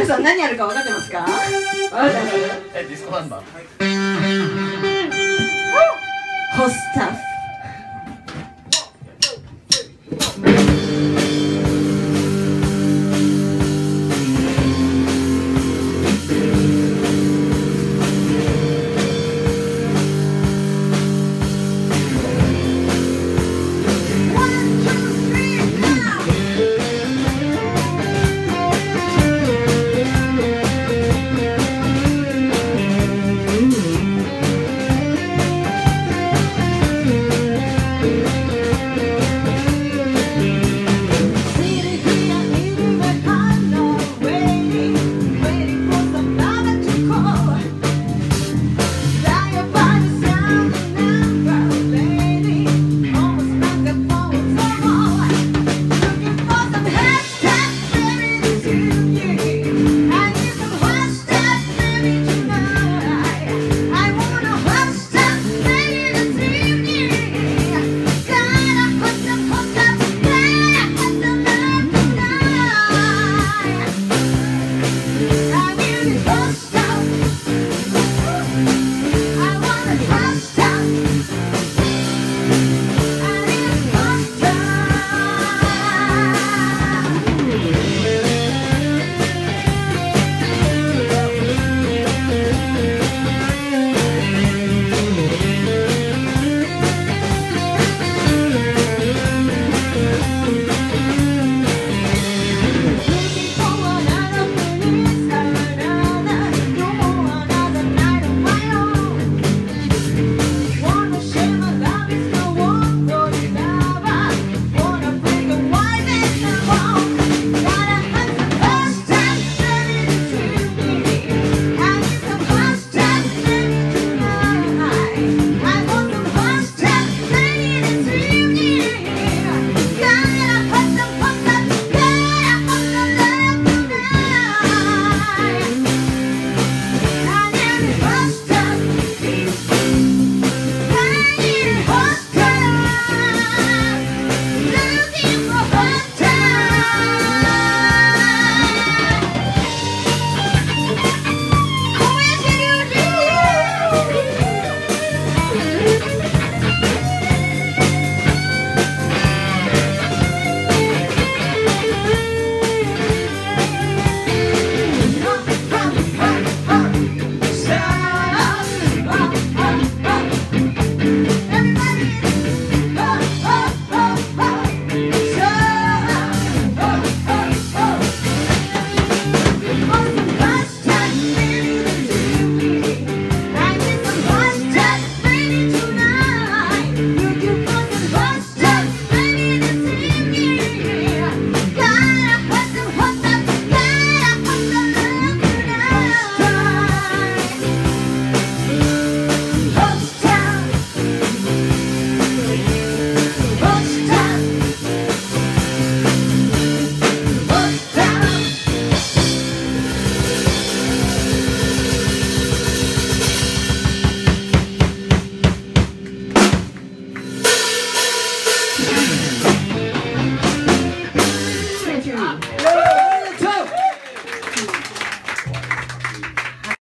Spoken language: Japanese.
皆さん何やるか分かってますか？分かってますえディスコナンバー。ホスタ